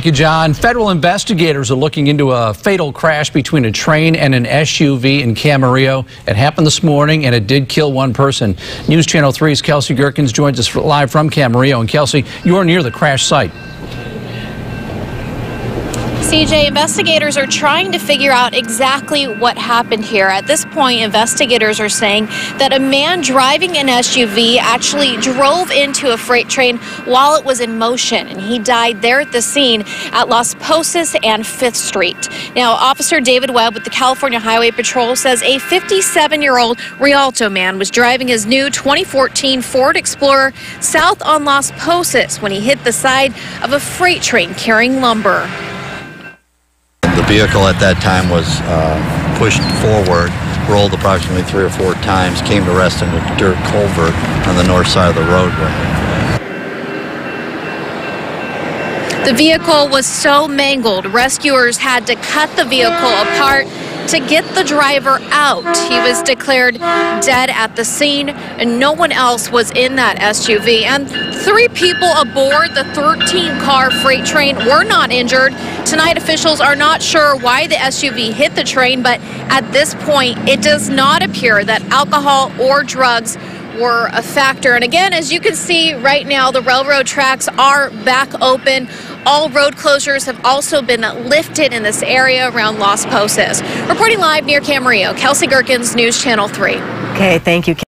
Thank you, John. Federal investigators are looking into a fatal crash between a train and an SUV in Camarillo. It happened this morning, and it did kill one person. News Channel 3's Kelsey Gerkens joins us live from Camarillo. And Kelsey, you're near the crash site. CJ, investigators are trying to figure out exactly what happened here. At this point, investigators are saying that a man driving an SUV actually drove into a freight train while it was in motion, and he died there at the scene at Las Posas and 5th Street. Now, Officer David Webb with the California Highway Patrol says a 57-year-old Rialto man was driving his new 2014 Ford Explorer south on Las Posas when he hit the side of a freight train carrying lumber. Vehicle at that time was uh, pushed forward, rolled approximately three or four times, came to rest in a dirt culvert on the north side of the roadway. The vehicle was so mangled, rescuers had to cut the vehicle apart to get the driver out. He was declared dead at the scene, and no one else was in that SUV. And three people aboard the 13 car freight train were not injured. Tonight, officials are not sure why the SUV hit the train, but at this point, it does not appear that alcohol or drugs were a factor. And again, as you can see right now, the railroad tracks are back open. All road closures have also been lifted in this area around Las Posas. Reporting live near Camarillo, Kelsey Gerkens, News Channel 3. Okay, thank you.